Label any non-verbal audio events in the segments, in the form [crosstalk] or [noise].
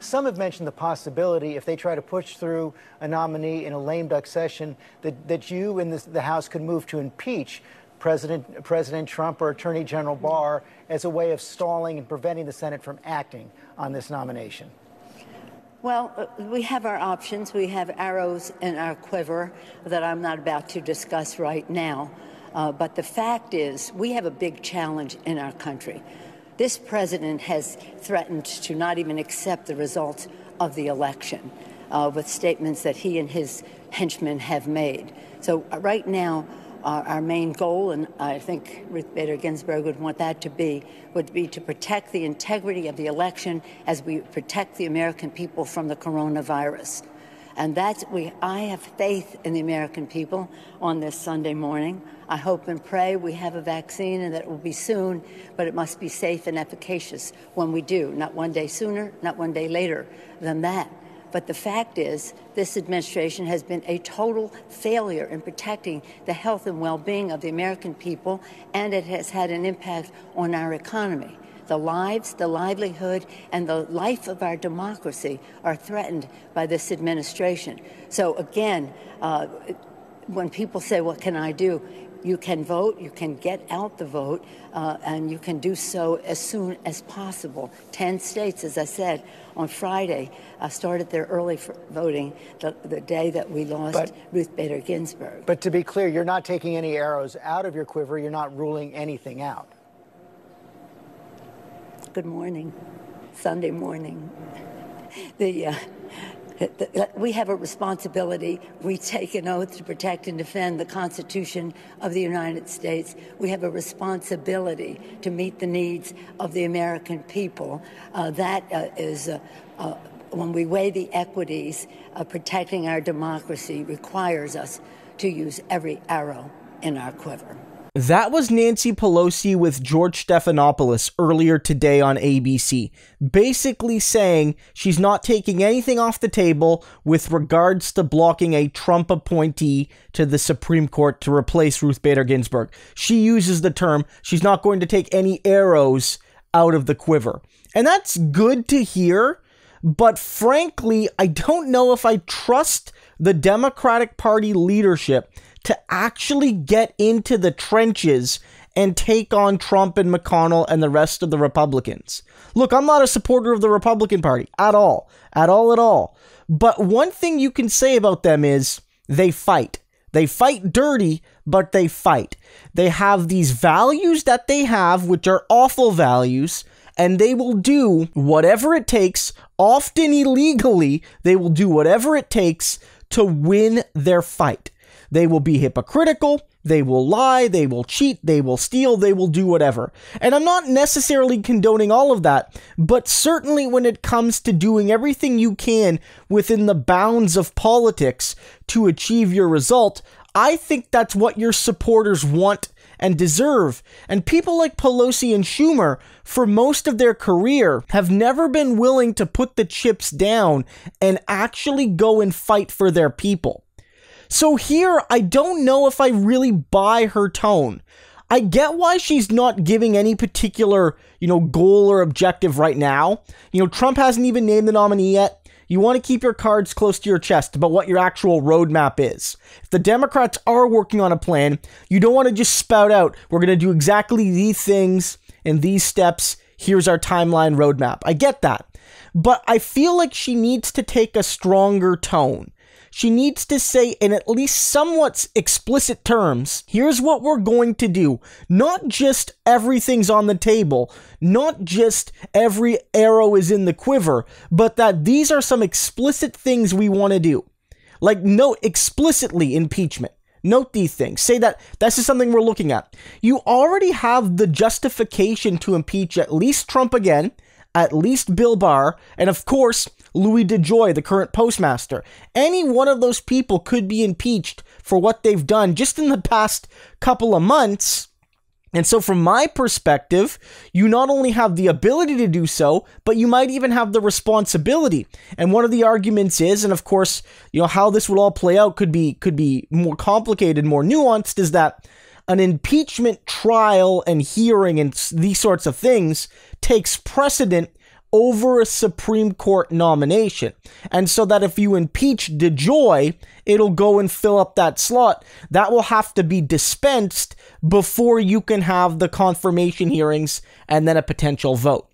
Some have mentioned the possibility, if they try to push through a nominee in a lame duck session, that, that you and the House could move to impeach President, President Trump or Attorney General Barr as a way of stalling and preventing the Senate from acting on this nomination? Well, uh, we have our options. We have arrows in our quiver that I'm not about to discuss right now. Uh, but the fact is, we have a big challenge in our country. This president has threatened to not even accept the results of the election uh, with statements that he and his henchmen have made. So, uh, right now, our, our, main goal, and I think Ruth Bader Ginsburg would want that to be, would be to protect the integrity of the election as we protect the American people from the coronavirus. And that's we. I have faith in the American people on this Sunday morning. I hope and pray we have a vaccine and that it will be soon, but it must be safe and efficacious when we do. Not one day sooner, not one day later than that. But the fact is, this administration has been a total failure in protecting the health and well being of the American people, and it has had an impact on our economy. The lives, the livelihood, and the life of our democracy are threatened by this administration. So, again, uh, when people say, What can I do? You can vote, you can get out the vote, uh, and you can do so as soon as possible. Ten states, as I said, on Friday uh, started their early voting the, the, day that we lost but, Ruth Bader Ginsburg. But to be clear, you're not taking any arrows out of your quiver, you're not ruling anything out. Good morning, Sunday morning. [laughs] The uh, we have a responsibility. We take an oath to protect and defend the Constitution of the United States. We have a responsibility to meet the needs of the American people. Uh, that uh, is, uh, uh when we weigh the equities, protecting our democracy requires us to use every arrow in our quiver. That was Nancy Pelosi with George Stephanopoulos earlier today on ABC, basically saying she's not taking anything off the table with regards to blocking a Trump appointee to the Supreme Court to replace Ruth Bader Ginsburg. She uses the term she's not going to take any arrows out of the quiver. And that's good to hear, but frankly, I don't know if I trust the Democratic Party leadership to actually get into the trenches and take on Trump and McConnell and the rest of the Republicans. Look, I'm not a supporter of the Republican Party at all, at all, at all. But one thing you can say about them is they fight. They fight dirty, but they fight. They have these values that they have, which are awful values, and they will do whatever it takes, often illegally, they will do whatever it takes to win their fight. They will be hypocritical. They will lie, they will cheat, they will steal, they will do whatever. And I'm not necessarily condoning all of that, but certainly when it comes to doing everything you can within the bounds of politics to achieve your result, I think that's what your supporters want and deserve. And people like Pelosi and Schumer, for most of their career, have never been willing to put the chips down and actually go and fight for their people. So here, I don't know if I really buy her tone. I get why she's not giving any particular, you know, goal or objective right now. You know, Trump hasn't even named the nominee yet. You want to keep your cards close to your chest about what your actual roadmap is. If the Democrats are working on a plan, you don't want to just spout out, we're going to do exactly these things and these steps. Here's our timeline roadmap. I get that. But I feel like she needs to take a stronger tone she needs to say in at least somewhat explicit terms here's what we're going to do. Not just everything's on the table, not just every arrow is in the quiver, but that these are some explicit things we want to do. Like, note explicitly impeachment. Note these things. Say that this is something we're looking at. You already have the justification to impeach at least Trump again, at least Bill Barr, and of course, Louis DeJoy, the current postmaster. Any one of those people could be impeached for what they've done just in the past couple of months. And so, from my perspective, you not only have the ability to do so, but you might even have the responsibility. And one of the arguments is, and of course, you know how this would all play out could be could be more complicated, more nuanced, is that an impeachment trial and hearing and these sorts of things takes precedent over a Supreme Court nomination. And so that if you impeach DeJoy, it'll go and fill up that slot. That will have to be dispensed before you can have the confirmation hearings and then a potential vote.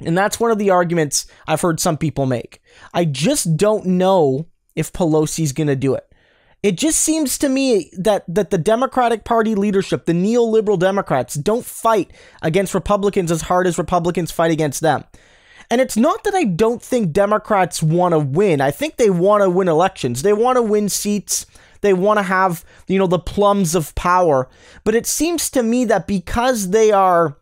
And that's one of the arguments I've heard some people make. I just don't know if Pelosi's going to do it. It just seems to me that that the Democratic Party leadership, the neoliberal Democrats, don't fight against Republicans as hard as Republicans fight against them. And it's not that I don't think Democrats want to win. I think they want to win elections. They want to win seats. They want to have, you know, the plums of power. But it seems to me that because they are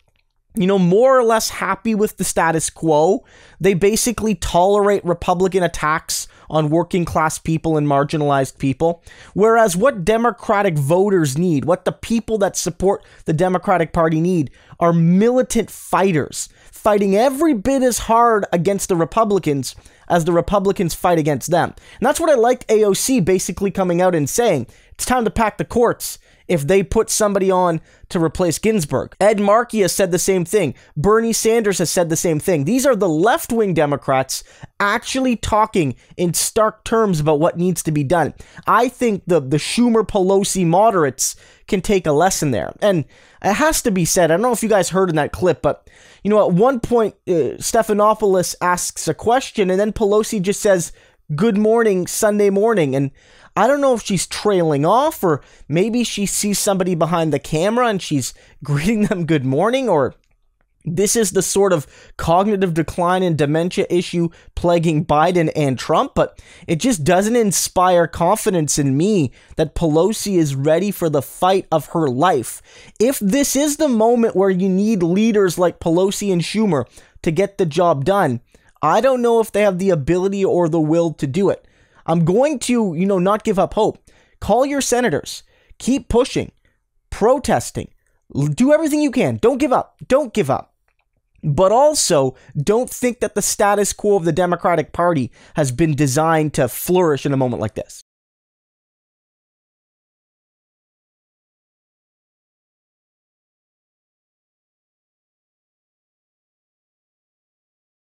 you know, more or less happy with the status quo. They basically tolerate Republican attacks on working class people and marginalized people. Whereas what Democratic voters need, what the people that support the Democratic Party need, are militant fighters fighting every bit as hard against the Republicans as the Republicans fight against them. And that's what I liked AOC basically coming out and saying it's time to pack the courts if they put somebody on to replace Ginsburg. Ed Markey has said the same thing. Bernie Sanders has said the same thing. These are the left wing Democrats actually talking in stark terms about what needs to be done. I think the, the Schumer Pelosi moderates can take a lesson there. And it has to be said, I don't know if you guys heard in that clip, but you know, at one point, uh, Stephanopoulos asks a question and then Pelosi just says, Good morning, Sunday morning. And I don't know if she's trailing off or maybe she sees somebody behind the camera and she's [laughs] greeting them good morning or this is the sort of cognitive decline and dementia issue plaguing Biden and Trump, but it just doesn't inspire confidence in me that Pelosi is ready for the fight of her life. If this is the moment where you need leaders like Pelosi and Schumer to get the job done, I don't know if they have the ability or the will to do it. I'm going to, you know, not give up hope. Call your senators. Keep pushing, protesting. Do everything you can. Don't give up. Don't give up. But also, don't think that the status quo of the Democratic Party has been designed to flourish in a moment like this.